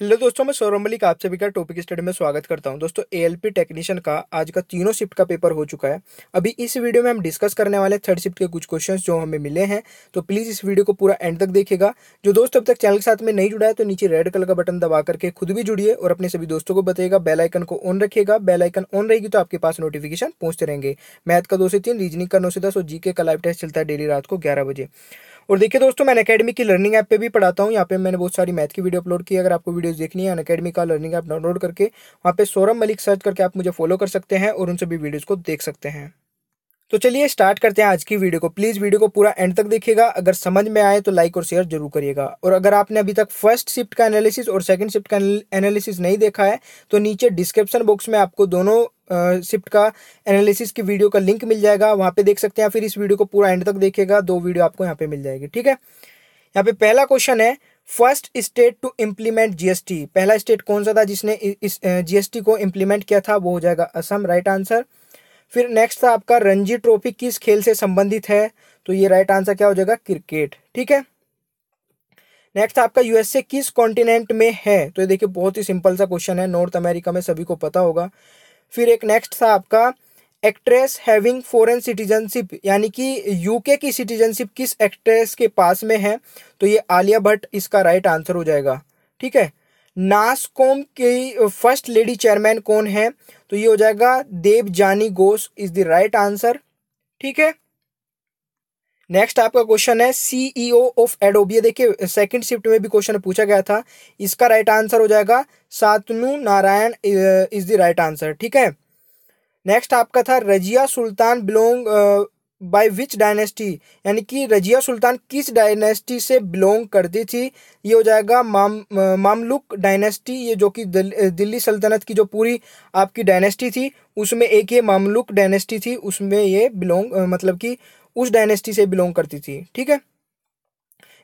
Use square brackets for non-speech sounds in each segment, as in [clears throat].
Hello दोस्तों, मैं सौरभ मलिक, आप सभी का टॉपिक स्टडी में स्वागत करता हूँ। दोस्तों एएलपी टेक्नीशियन का आज का तीनों शिफ्ट का पेपर हो चुका है। अभी इस वीडियो में हम डिस्कस करने वाले थर्ड शिफ्ट के कुछ क्वेश्चंस जो हमें मिले हैं। तो प्लीज़ इस वीडियो को पूरा एंड तक देखेगा जो दोस्त अब तक चैनल के साथ में नहीं जुड़ा है तो नीचे रेड कलर का बटन दबा करके खुद भी जुड़िए और अपने सभी दोस्तों को बताइएगा। बेलाइकन को ऑन रखिएगा। बेलाइकन ऑन रहेगी तो आपके पास नोटिफिकेशन पहुँचते रहेंगे। मैथ का दो से तीन रीजनिंग का नौ से दस और जी का लाइव टेस्ट चलता है डेली रात को ग्यारह बजे। और देखिए दोस्तों, मैं अकेडमी की लर्निंग ऐप पे भी पढ़ाता हूँ। यहाँ पे मैंने बहुत सारी मैथ की वीडियो अपलोड की। अगर आपको वीडियोस देखनी है अकेडमी का लर्निंग ऐप डाउनलोड करके, वहाँ पे सौरभ मलिक सर्च करके आप मुझे फॉलो कर सकते हैं और उन सभी वीडियोज़ को देख सकते हैं। तो चलिए स्टार्ट करते हैं आज की वीडियो को। प्लीज़ वीडियो को पूरा एंड तक देखिएगा। अगर समझ में आए तो लाइक और शेयर ज़रूर करिएगा। और अगर आपने अभी तक फ़र्स्ट शिफ्ट का एनालिसिस और सेकंड शिफ्ट का एनालिसिस नहीं देखा है तो नीचे डिस्क्रिप्शन बॉक्स में आपको दोनों शिफ्ट का एनालिसिस की वीडियो का लिंक मिल जाएगा, वहाँ पे देख सकते हैं फिर इस वीडियो को पूरा एंड तक देखिएगा, दो वीडियो आपको यहाँ पे मिल जाएगी, ठीक है? यहाँ पे पहला क्वेश्चन है first state to implement GST पहला स्टेट कौन सा था जिसने इस जीएसटी को इम्प्लीमेंट किया था, वो हो जाएगा असम राइट आंसर फिर नेक्स्ट था आपका रणजी ट्रॉफी किस खेल से संबंधित है? तो ये राइट आंसर क्या हो जाएगा? क्रिकेट, ठीक है? नेक्स्ट आपका यूएसए किस कॉन्टिनेंट में है? तो ये देखिए, बहुत ही सिंपल सा क्वेश्चन है नॉर्थ अमेरिका में सभी को पता होगा। फिर एक नेक्स्ट था आपका एक्ट्रेस हैविंग फॉरेन सिटीजनशिप यानी कि यूके की सिटीजनशिप किस एक्ट्रेस के पास में है? तो ये आलिया भट्ट इसका राइट आंसर हो जाएगा। ठीक है? नासकॉम की फ़र्स्ट लेडी चेयरमैन कौन है? तो ये हो जाएगा Debjani Ghosh is the right answer ठीक है? नेक्स्ट आपका क्वेश्चन है सीईओ ऑफ़ एडोबी देखिए सेकंड शिफ्ट में भी क्वेश्चन पूछा गया था। इसका राइट आंसर हो जाएगा Shantanu Narayen is the right answer ठीक है? नेक्स्ट आपका था Razia Sultan belong by which dynasty यानी कि रजिया सुल्तान किस डायनेस्टी से बिलोंग करती थी? ये हो जाएगा माम मामलुक डायनेस्टी ये जो कि दिल, दिल्ली सल्तनत की जो पूरी आपकी डायनेस्टी थी उसमें एक ये मामलुक डायनेस्टी थी उसमें ये बिलोंग मतलब कि उस डायनेस्टी से बिलोंग करती थी, ठीक है?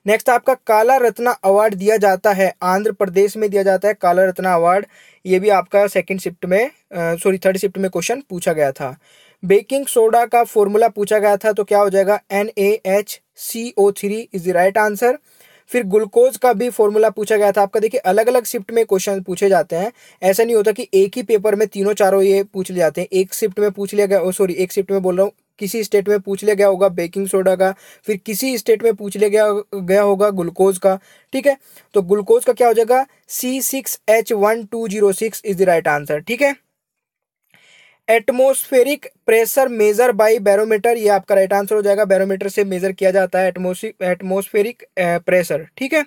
नेक्स्ट आपका काला रत्ना अवार्ड दिया जाता है, आंध्र प्रदेश में दिया जाता है काला रत्ना अवार्ड ये भी आपका सेकंड शिफ्ट में सॉरी थर्ड शिफ्ट में क्वेश्चन पूछा गया था। बेकिंग सोडा का फॉर्मूला पूछा गया था तो क्या हो जाएगा? N A H C O three is the right answer फिर ग्लूकोज का भी फॉर्मूला पूछा गया था। आपका देखिए अलग अलग शिफ्ट में क्वेश्चन पूछे जाते हैं। ऐसा नहीं होता कि एक ही पेपर में तीनों चारों ये पूछ लिए जाते हैं। एक शिफ्ट में पूछ लिया गया सॉरी एक शिफ्ट में बोल रहा हूँ किसी स्टेट में पूछ लिया गया होगा बेकिंग सोडा का, फिर किसी स्टेट में पूछ लिया गया गया होगा ग्लूकोज का, ठीक है? तो ग्लूकोज का क्या हो जाएगा? C six H one two zero six is the right answer ठीक है? Atmospheric pressure measure by barometer ये आपका राइट आंसर हो जाएगा। बैरोमीटर से मेजर किया जाता है एटमोस्फेरिक प्रेशर ठीक है?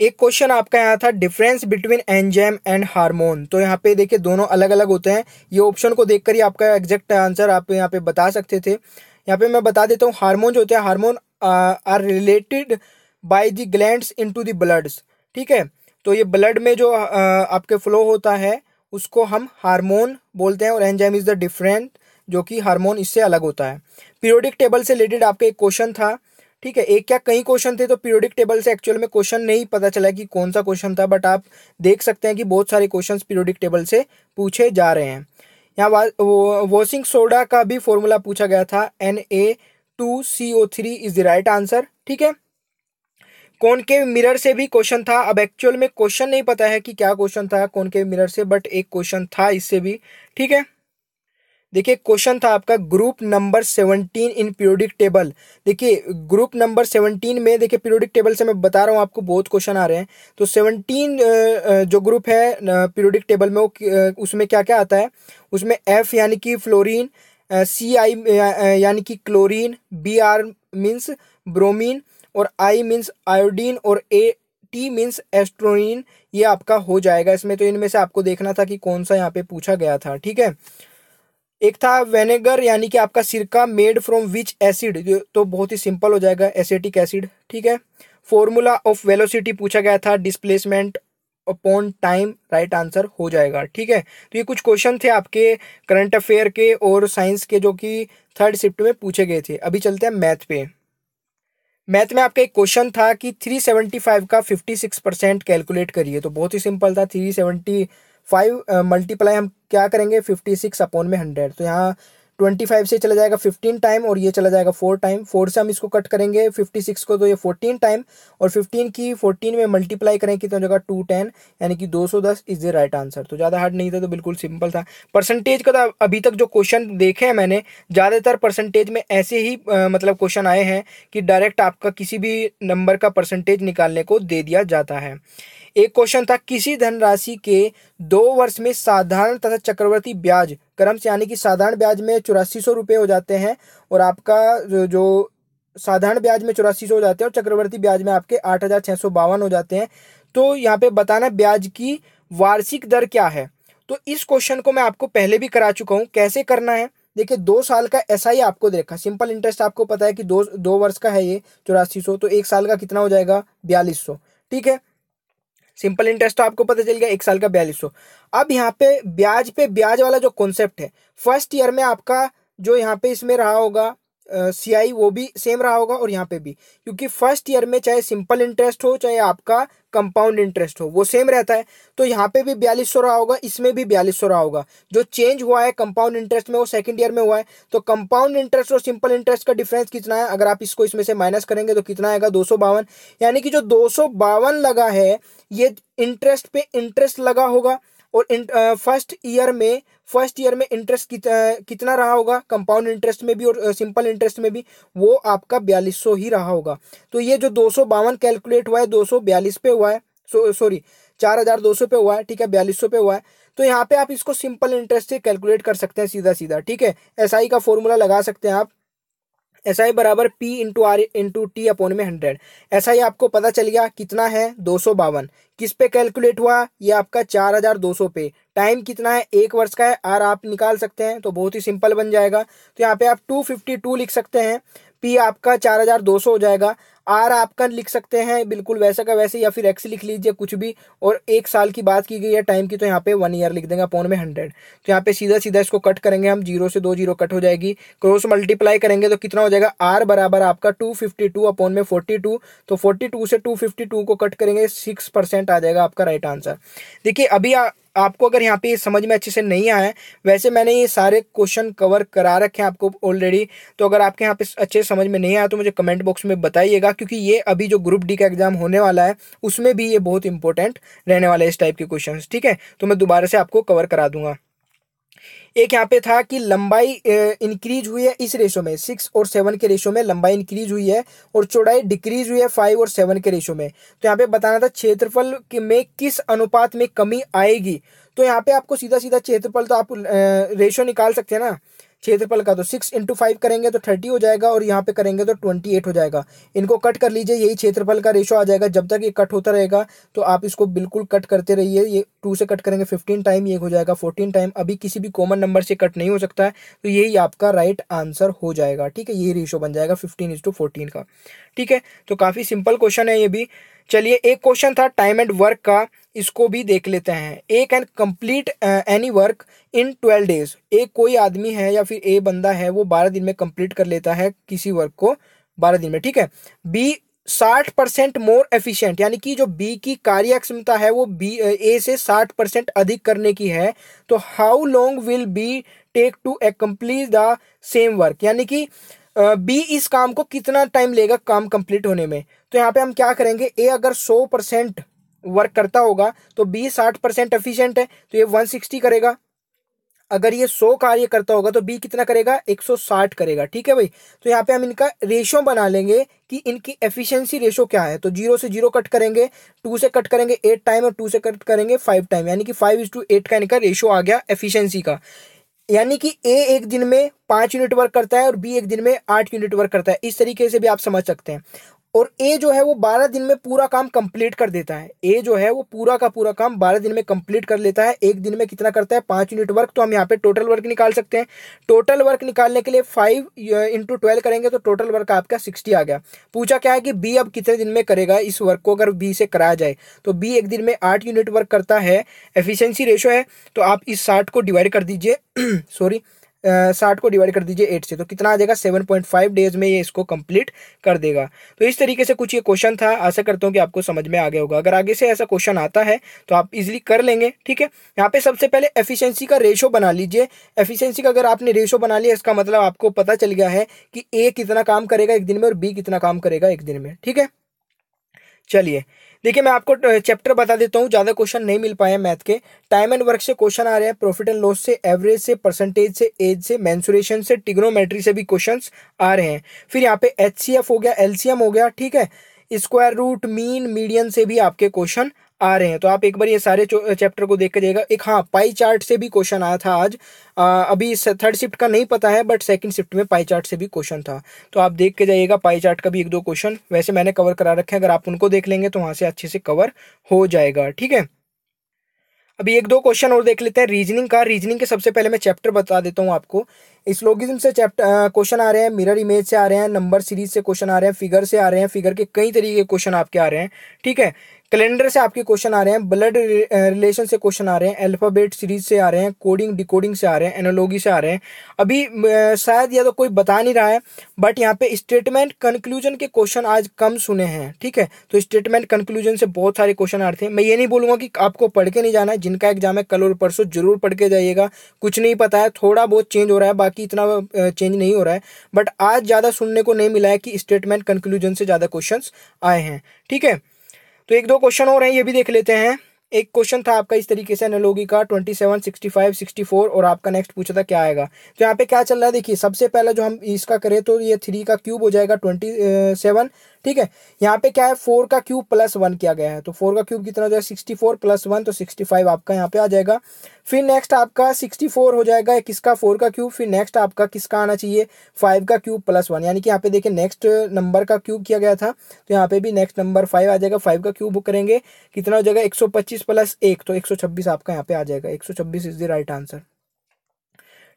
एक क्वेश्चन आपका यहाँ था difference between enzyme and hormone तो यहाँ पे देखिए दोनों अलग अलग होते हैं। ये ऑप्शन को देखकर ही आपका एग्जैक्ट आंसर आप यहाँ पे बता सकते थे। यहाँ पे मैं बता देता हूँ हार्मोन जो होते हैं hormone are related by the glands into the bloods ठीक है? तो ये ब्लड में जो आ, आपके फ्लो होता है उसको हम हार्मोन बोलते हैं और एंजाइम इज़ द डिफरेंट जो कि हार्मोन इससे अलग होता है। पीरियोडिक टेबल से रिलेटेड आपका एक क्वेश्चन था। ठीक है, एक क्या कई क्वेश्चन थे तो पीरियोडिक टेबल से एक्चुअल में क्वेश्चन नहीं पता चला कि कौन सा क्वेश्चन था बट आप देख सकते हैं कि बहुत सारे क्वेश्चन पीरियोडिक टेबल से पूछे जा रहे हैं। यहाँ वॉशिंग सोडा का भी फॉर्मूला पूछा गया था N A two C O three is the right answer ठीक है? कौन के मिरर से भी क्वेश्चन था, अब एक्चुअल में क्वेश्चन नहीं पता है कि क्या क्वेश्चन था कौन के मिरर से बट एक क्वेश्चन था इससे भी, ठीक है? देखिए क्वेश्चन था आपका group number seventeen in periodic table देखिए ग्रुप नंबर सेवनटीन में देखिए पीरियोडिक टेबल से मैं बता रहा हूँ, आपको बहुत क्वेश्चन आ रहे हैं। तो सेवनटीन जो ग्रुप है पीरियोडिक टेबल में, वो उसमें क्या क्या आता है? उसमें एफ़ यानी कि फ्लोरीन सी आई यानी कि chlorine B R means bromine और आई मीन्स आयोडीन और ए टी मीन्स एस्ट्रोइन ये आपका हो जाएगा। इसमें तो इनमें से आपको देखना था कि कौन सा यहाँ पे पूछा गया था, ठीक है? एक था वेनेगर यानी कि आपका सिरका मेड फ्रॉम विच एसिड तो बहुत ही सिंपल हो जाएगा एसिटिक एसिड ठीक है? फॉर्मूला ऑफ़ वेलोसिटी पूछा गया था displacement upon time right answer हो जाएगा, ठीक है? तो ये कुछ क्वेश्चन थे आपके करंट अफेयर के और साइंस के जो कि थर्ड शिफ्ट में पूछे गए थे। अभी चलते हैं मैथ पे। मैथ में आपका एक क्वेश्चन था कि 375 का 56 परसेंट कैलकुलेट करिए। तो बहुत ही सिंपल था 375 मल्टीप्लाई हम क्या करेंगे? 56 अपॉन में 100 तो यहाँ ट्वेंटी फाइव से चला जाएगा फिफ्टीन टाइम और ये चला जाएगा फोर टाइम फोर से हम इसको कट करेंगे फिफ्टी सिक्स को तो ये फोर्टीन टाइम और फिफ्टीन की फोर्टीन में मल्टीप्लाई करें कितना जगह टू टेन यानी कि दो सौ दस इज़ द राइट आंसर तो ज़्यादा हार्ड नहीं था तो बिल्कुल सिंपल था। परसेंटेज का तो अभी तक जो क्वेश्चन देखे हैं मैंने ज़्यादातर परसेंटेज में ऐसे ही आ, मतलब क्वेश्चन आए हैं कि डायरेक्ट आपका किसी भी नंबर का परसेंटेज निकालने को दे दिया जाता है। एक क्वेश्चन था किसी धनराशि के दो वर्ष में साधारण तथा चक्रवर्ती ब्याज क्रम से, यानी कि साधारण ब्याज में चौरासी सौ रुपये हो जाते हैं और आपका जो साधारण ब्याज में चौरासी सौ हो जाते हैं और चक्रवर्ती ब्याज में आपके आठ हज़ार छः सौ बावन हो जाते हैं। तो यहाँ पे बताना ब्याज की वार्षिक दर क्या है? तो इस क्वेश्चन को मैं आपको पहले भी करा चुका हूँ, कैसे करना है? देखिए, दो साल का ऐसा ही आपको देखा सिंपल इंटरेस्ट आपको पता है कि दो दो वर्ष का है ये चौरासी सौ तो एक साल का कितना हो जाएगा? बयालीस सौ, ठीक है? सिंपल इंटरेस्ट तो आपको पता चल गया, एक साल का बयालीस सौ। अब यहाँ पे ब्याज पे ब्याज वाला जो कॉन्सेप्ट है फ़र्स्ट ईयर में आपका जो यहाँ पे इसमें रहा होगा सी आई वो भी सेम रहा होगा और यहाँ पे भी। क्योंकि फ़र्स्ट ईयर में चाहे सिंपल इंटरेस्ट हो, चाहे आपका कंपाउंड इंटरेस्ट हो, वो सेम रहता है। तो यहाँ पे भी बयालीस सौ रहा होगा, इसमें भी बयालीस सौ रहा होगा। जो चेंज हुआ है कंपाउंड इंटरेस्ट में, वो सेकंड ईयर में हुआ है। तो कंपाउंड इंटरेस्ट और सिंपल इंटरेस्ट का डिफरेंस कितना है? अगर आप इसको इसमें से माइनस करेंगे तो कितना आएगा? दो यानी कि जो दो सौ बावन लगा है, ये इंटरेस्ट पे इंटरेस्ट लगा होगा। और फ़र्स्ट ईयर में फ़र्स्ट ईयर में इंटरेस्ट कित, कितना रहा होगा? कंपाउंड इंटरेस्ट में भी और सिंपल इंटरेस्ट में भी वो आपका बयालीस ही रहा होगा। तो ये जो दो सौ बावन कैलकुलेट हुआ है दो सौ बयालीस पे हुआ है सॉरी चार हज़ार दो सौ पे हुआ है ठीक है बयालीस सौ पे हुआ है। तो यहाँ पे आप इसको सिंपल इंटरेस्ट से कैलकुलेट कर सकते हैं सीधा सीधा ठीक है? एसआई का फॉर्मूला लगा सकते हैं आप। एस आई बराबर P into R into T upon में हंड्रेड ऐसा ही आपको पता चल गया कितना है? दो सौ बावन। किस पे कैलकुलेट हुआ? ये आपका चार हज़ार दो सौ पे। टाइम कितना है? एक वर्ष का है, आर आप निकाल सकते हैं तो बहुत ही सिंपल बन जाएगा। तो यहाँ पे आप टू फिफ्टी टू लिख सकते हैं। पी आपका चार हज़ार दो सौ हो जाएगा। आर आपका लिख सकते हैं बिल्कुल वैसा का वैसे या फिर एक्स लिख लीजिए कुछ भी और एक साल की बात की गई है टाइम की तो यहाँ पे वन ईयर लिख देंगे अपॉन में हंड्रेड तो यहाँ पे सीधा सीधा इसको कट करेंगे हम ज़ीरो से दो ज़ीरो कट हो जाएगी। क्रॉस मल्टीप्लाई करेंगे तो कितना हो जाएगा? आर बराबर आपका टू फिफ्टी टू अपॉन में फोर्टी टू तो फोर्टी टू से टू फिफ्टी टू को कट करेंगे सिक्स परसेंट आ जाएगा आपका राइट आंसर देखिए अभी आ, आपको अगर यहाँ पे समझ में अच्छे से नहीं आया वैसे मैंने ये सारे क्वेश्चन कवर करा रखे हैं आपको ऑलरेडी तो अगर आपके यहाँ पे अच्छे समझ में नहीं आया तो मुझे कमेंट बॉक्स में बताइएगा, क्योंकि ये अभी जो ग्रुप डी का एग्ज़ाम होने वाला है, उसमें भी ये बहुत इंपॉर्टेंट रहने वाला है इस टाइप के क्वेश्चन ठीक है? तो मैं दोबारा से आपको कवर करा दूँगा। एक यहाँ पे था कि लंबाई इंक्रीज हुई है इस रेशो में सिक्स और सेवन के रेशो में लंबाई इंक्रीज हुई है और चौड़ाई डिक्रीज हुई है फाइव और सेवन के रेशो में। तो यहाँ पे बताना था क्षेत्रफल में किस अनुपात में कमी आएगी। तो यहाँ पे आपको सीधा सीधा क्षेत्रफल तो आप रेशो निकाल सकते हैं ना। क्षेत्रफल का तो सिक्स इंटू फाइव करेंगे तो थर्टी हो जाएगा और यहाँ पे करेंगे तो ट्वेंटी एट हो जाएगा। इनको कट कर लीजिए, यही क्षेत्रफल का रेशो आ जाएगा। जब तक ये कट होता रहेगा तो आप इसको बिल्कुल कट करते रहिए। ये टू से कट करेंगे फिफ्टीन टाइम ये हो जाएगा फोर्टीन टाइम अभी किसी भी कॉमन नंबर से कट नहीं हो सकता है तो यही आपका राइट आंसर हो जाएगा। ठीक है, यही रेशो बन जाएगा फिफ्टीन इज़ टू फोर्टीन का। ठीक है तो काफ़ी सिंपल क्वेश्चन है ये भी। चलिए, एक क्वेश्चन था टाइम एंड वर्क का। इसको भी देख लेते हैं। A can complete any work in twelve days एक कोई आदमी है या फिर ए बंदा है, वो बारह दिन में कंप्लीट कर लेता है किसी वर्क को बारह दिन में, ठीक है? बी साठ परसेंट मोर एफिशिएंट यानी कि जो बी की कार्य क्षमता है, वो बी ए से साठ परसेंट अधिक करने की है तो how long will B take to complete the same work यानी कि बी इस काम को कितना टाइम लेगा काम कंप्लीट होने में? तो यहाँ पे हम क्या करेंगे? ए अगर सौ परसेंट वर्क करता होगा तो बी साठ परसेंट एफिशिएंट है तो ये वन सिक्सटी करेगा। अगर ये सौ कार्य करता होगा तो बी कितना करेगा? एक सौ साठ करेगा, ठीक है भाई? तो यहाँ पे हम इनका रेशो बना लेंगे कि इनकी एफिशिएंसी रेशो क्या है। तो ज़ीरो से ज़ीरो कट करेंगे टू से कट करेंगे एट टाइम और टू से कट करेंगे फाइव टाइम यानी कि फाइव इज़ टू एट का इनका रेशो आ गया एफिशिएंसी का। यानी कि ए एक दिन में पाँच यूनिट वर्क करता है और बी एक दिन में आठ यूनिट वर्क करता है। इस तरीके से भी आप समझ सकते हैं। और ए जो है वो बारह दिन में पूरा काम कंप्लीट कर देता है। ए जो है वो पूरा का पूरा काम बारह दिन में कंप्लीट कर लेता है। एक दिन में कितना करता है? पाँच यूनिट वर्क तो हम यहाँ पे टोटल वर्क निकाल सकते हैं। टोटल वर्क निकालने के लिए फाइव इंटू ट्वेल्व करेंगे तो टोटल वर्क आपका सिक्सटी आ गया। पूछा क्या है कि बी अब कितने दिन में करेगा? इस वर्क को अगर बी से कराया जाए तो बी एक दिन में आठ यूनिट वर्क करता है। एफिशियंसी रेशो है तो आप इस साठ को डिवाइड कर दीजिए। [clears throat] सॉरी साठ को डिवाइड कर दीजिए एट से तो कितना आ जाएगा? सेवन पॉइंट फाइव डेज़ में ये इसको कंप्लीट कर देगा। तो इस तरीके से कुछ ये क्वेश्चन था, आशा करता हूँ कि आपको समझ में आ गया होगा। अगर आगे से ऐसा क्वेश्चन आता है तो आप इजिली कर लेंगे, ठीक है? यहाँ पे सबसे पहले एफिशिएंसी का रेशो बना लीजिए। एफिशिएंसी का अगर आपने रेशो बना लिया, इसका मतलब आपको पता चल गया है कि ए कितना काम करेगा एक दिन में और बी कितना काम करेगा एक दिन में, ठीक है? चलिए देखिए, मैं आपको चैप्टर बता देता हूँ, ज़्यादा क्वेश्चन नहीं मिल पाए मैथ के। टाइम एंड वर्क से क्वेश्चन आ रहे हैं प्रॉफिट एंड लॉस से एवरेज से परसेंटेज से एज से मैंसुरेशन से टिग्नोमेट्री से भी क्वेश्चन आ रहे हैं। फिर यहाँ पे एचसीएफ हो गया एलसीएम हो गया, ठीक है? स्क्वायर रूट मीन मीडियम से भी आपके क्वेश्चन आ रहे हैं। तो आप एक बार ये सारे चैप्टर को देख कर जाएगा एक हाँ पाई चार्ट से भी क्वेश्चन आया था आज। आ, अभी थर्ड शिफ्ट का नहीं पता है बट सेकंड शिफ्ट में पाई चार्ट से भी क्वेश्चन था। तो आप देख के जाइएगा पाई चार्ट का भी एक दो क्वेश्चन वैसे मैंने कवर करा रखे हैं। अगर आप उनको देख लेंगे तो वहाँ से अच्छे से कवर हो जाएगा। ठीक है? अभी एक दो क्वेश्चन और देख लेते हैं। रीजनिंग का रीजनिंग के सबसे पहले मैं चैप्टर बता देता हूँ आपको। इस लोगिज्म से चैप्टर क्वेश्चन आ रहे हैं मिरर इमेज से आ रहे हैं नंबर सीरीज़ से क्वेश्चन आ रहे हैं फिगर से आ रहे हैं फिगर के कई तरीके के क्वेश्चन आपके आ रहे हैं ठीक है कैलेंडर से आपके क्वेश्चन आ रहे हैं ब्लड रिलेशन से क्वेश्चन आ रहे हैं अल्फ़ाबेट सीरीज़ से आ रहे हैं कोडिंग डिकोडिंग से आ रहे हैं एनोलॉगी से आ रहे हैं अभी शायद या तो कोई बता नहीं रहा है बट यहाँ पे स्टेटमेंट कंक्लूजन के क्वेश्चन आज कम सुने हैं ठीक है तो स्टेटमेंट कंक्लूजन से बहुत सारे क्वेश्चन आ रहे थे मैं ये नहीं बोलूँगा कि आपको पढ़ के नहीं जाना है जिनका एग्ज़ाम है कल और परसों ज़रूर पढ़ के जाइएगा कुछ नहीं पता है थोड़ा बहुत चेंज हो रहा है बाकी इतना चेंज नहीं हो रहा है। बट आज ज़्यादा सुनने को नहीं मिला है कि स्टेटमेंट कंक्लूजन से ज़्यादा क्वेश्चन आए हैं। ठीक है? तो एक दो क्वेश्चन और हैं, ये भी देख लेते हैं। एक क्वेश्चन था आपका इस तरीके से एनोलॉगी का twenty seven sixty five sixty four और आपका नेक्स्ट पूछा था क्या आएगा। तो यहाँ पे क्या चल रहा है? देखिए, सबसे पहले जो हम इसका करें तो ये थ्री का क्यूब हो जाएगा ट्वेंटी सेवन ठीक है? यहाँ पे क्या है? फोर का क्यूब प्लस वन किया गया है। तो फोर का क्यूब कितना हो जाएगा? सिक्सटी फोर प्लस वन तो सिक्सटी फाइव आपका यहाँ पे आ जाएगा। फिर नेक्स्ट आपका सिक्सटी फोर हो जाएगा। किसका? फोर का क्यूब फिर नेक्स्ट आपका किसका आना चाहिए? फाइव का क्यूब प्लस वन यानी कि यहाँ पे देखिए नेक्स्ट नंबर का क्यूब किया गया था। तो यहाँ पे भी नेक्स्ट नंबर फाइव आ जाएगा। फाइव का क्यूब करेंगे। कितना हो जाएगा? एक सौ पच्चीस प्लस एक। तो एक सौ छब्बीस आपका यहाँ पे आ जाएगा। एक सौ छब्बीस इज़ द राइट आंसर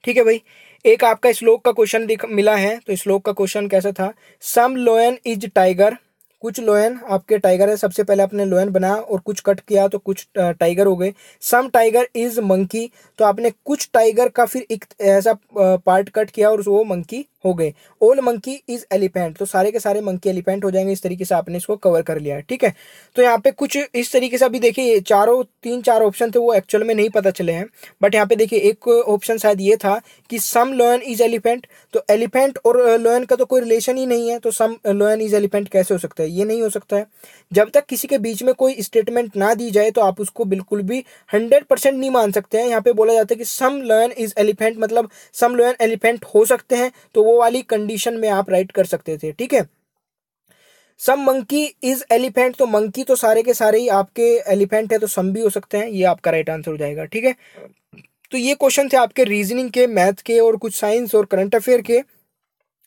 ठीक है भाई? एक आपका श्लोक का क्वेश्चन मिला है तो श्लोक का क्वेश्चन कैसा था? सम लोयन इज़ टाइगर कुछ लोयन आपके टाइगर है, सबसे पहले आपने लोयन बनाया और कुछ कट किया तो कुछ टाइगर हो गए। सम टाइगर इज़ मंकी तो आपने कुछ टाइगर का फिर एक ऐसा पार्ट कट किया और वो मंकी हो गए। ओल मंकी इज़ एलिफेंट तो सारे के सारे मंकी एलिफेंट हो जाएँगे। इस तरीके से आपने इसको कवर कर लिया है। ठीक है? तो यहाँ पे कुछ इस तरीके से अभी देखिए चारों, तीन, चार ऑप्शन थे, वो एक्चुअल में नहीं पता चले हैं। बट यहाँ पे देखिए, एक ऑप्शन शायद ये था कि सम लोयन इज़ एलिफेंट तो एलिफेंट और लोयन का तो कोई रिलेशन ही नहीं है। तो सम लोयन इज़ एलिफेंट कैसे हो सकता है? ये नहीं हो सकता है। जब तक किसी के बीच में कोई स्टेटमेंट ना दी जाए तो आप उसको बिल्कुल भी हंड्रेड परसेंट नहीं मान सकते हैं। यहाँ पे बोला जाता है कि सम लोयन इज़ एलिफेंट मतलब सम लोयन एलिफेंट हो सकते हैं तो वो वाली कंडीशन में आप राइट कर सकते थे, ठीक है? सम मंकी इज़ एलिफेंट तो मंकी तो सारे के सारे ही आपके एलिफेंट है तो सम भी हो सकते हैं, ये आपका राइट आंसर हो जाएगा, ठीक है? तो ये क्वेश्चन थे आपके रीजनिंग के मैथ के और कुछ साइंस और करंट अफेयर के।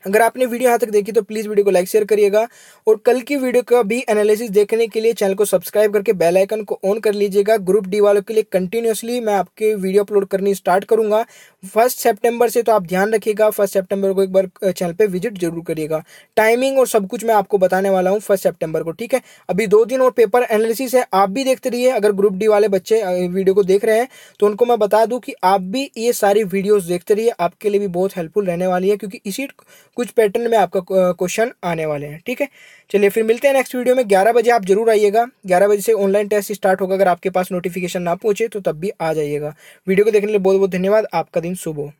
अगर आपने वीडियो यहाँ तक देखी तो प्लीज़ वीडियो को लाइक शेयर करिएगा। और कल की वीडियो का भी एनालिसिस देखने के लिए चैनल को सब्सक्राइब करके बेल आइकन को ऑन कर लीजिएगा। ग्रुप डी वालों के लिए कंटिन्यूसली मैं आपके वीडियो अपलोड करनी स्टार्ट करूँगा। फ़र्स्ट सेप्टेम्बर से तो आप ध्यान रखिएगा, फ़र्स्ट सेप्टेम्बर को एक बार चैनल पर विज़िट ज़रूर करिएगा। टाइमिंग और सब कुछ मैं आपको बताने वाला हूँ फ़र्स्ट सेप्टेम्बर को, ठीक है? अभी दो दिन और पेपर एनालिसिस है, आप भी देखते रहिए। अगर ग्रुप डी वाले बच्चे वीडियो को देख रहे हैं तो उनको मैं बता दूँ कि आप भी ये सारी वीडियोज़ देखते रहिए, आपके लिए भी बहुत हेल्पफुल रहने वाली है, क्योंकि इसी कुछ पैटर्न में आपका क्वेश्चन आने वाले हैं, ठीक है? चलिए फिर मिलते हैं नेक्स्ट वीडियो में। ग्यारह बजे आप ज़रूर आइएगा। ग्यारह बजे से ऑनलाइन टेस्ट स्टार्ट होगा, अगर आपके पास नोटिफिकेशन ना पहुँचे तो तब भी आ जाइएगा। वीडियो को देखने के लिए बहुत बहुत धन्यवाद। आपका दिन शुभ हो